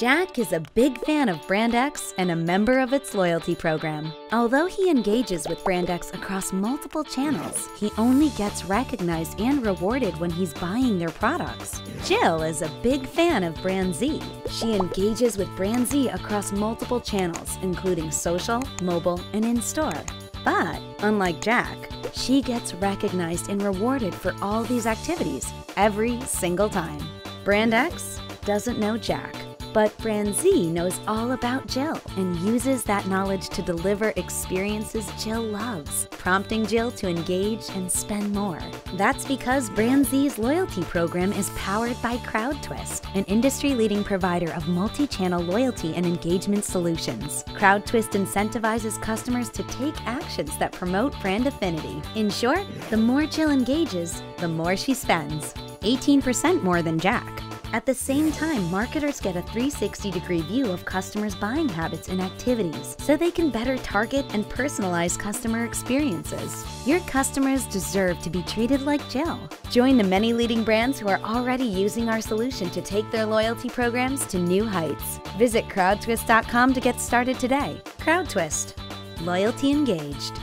Jack is a big fan of Brand X and a member of its loyalty program. Although he engages with Brand X across multiple channels, he only gets recognized and rewarded when he's buying their products. Jill is a big fan of Brand Z. She engages with Brand Z across multiple channels, including social, mobile, and in store. But, unlike Jack, she gets recognized and rewarded for all these activities every single time. Brand X doesn't know Jack, but Brand Z knows all about Jill and uses that knowledge to deliver experiences Jill loves, prompting Jill to engage and spend more. That's because Brand Z's loyalty program is powered by CrowdTwist, an industry leading provider of multi channel loyalty and engagement solutions. CrowdTwist incentivizes customers to take actions that promote brand affinity. In short, the more Jill engages, the more she spends 18% more than Jack. At the same time, marketers get a 360 degree view of customers' buying habits and activities so they can better target and personalize customer experiences. Your customers deserve to be treated like Jill. Join the many leading brands who are already using our solution to take their loyalty programs to new heights. Visit crowdtwist.com to get started today. Crowdtwist. Loyalty engaged.